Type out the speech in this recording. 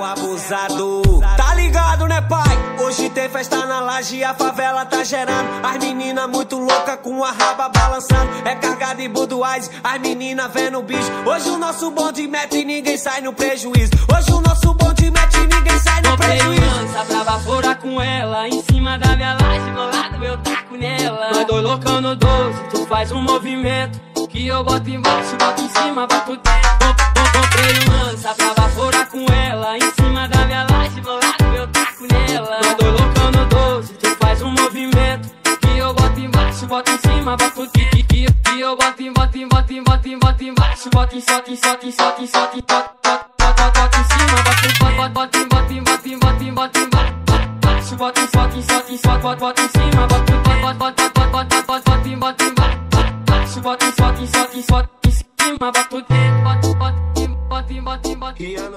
abusado. Tá ligado, né, pai? Hoje tem festa na laje e a favela tá gerando. As meninas muito louca com a raba balançando. É carga de Budweiser, as meninas vendo o bicho. Hoje o nosso bonde mete e ninguém sai no prejuízo. Hoje o nosso bonde mete e ninguém sai no Comprei prejuízo. lança pra baforar com ela Em cima da minha laje, do lado eu taco nela Nós dois loucando 12, tu faz um movimento Que eu boto embaixo, boto em cima, boto dentro ela Em cima da minha laje, lado eu taco nela Tô loucão no doce, tu faz um movimento Que eu boto embaixo, boto em cima, boto que que que Que eu boto em, boto em, boto em, boto em, boto embaixo Boto em, soca, em, soca, em, soca, em, soca, em, toca, toca, em, toca em cima Boto em, boto em, boto em, boto em, boto em, embaixo Boto em, soca, em, soca, em, soca, boto em cima Boto em, boto, boto, boto, boto, boto, boto em, boto em, Boto em, soca, em, soca, em, soca, em cima Boto em, boto, boto, boto em, boto em, boto em, boto em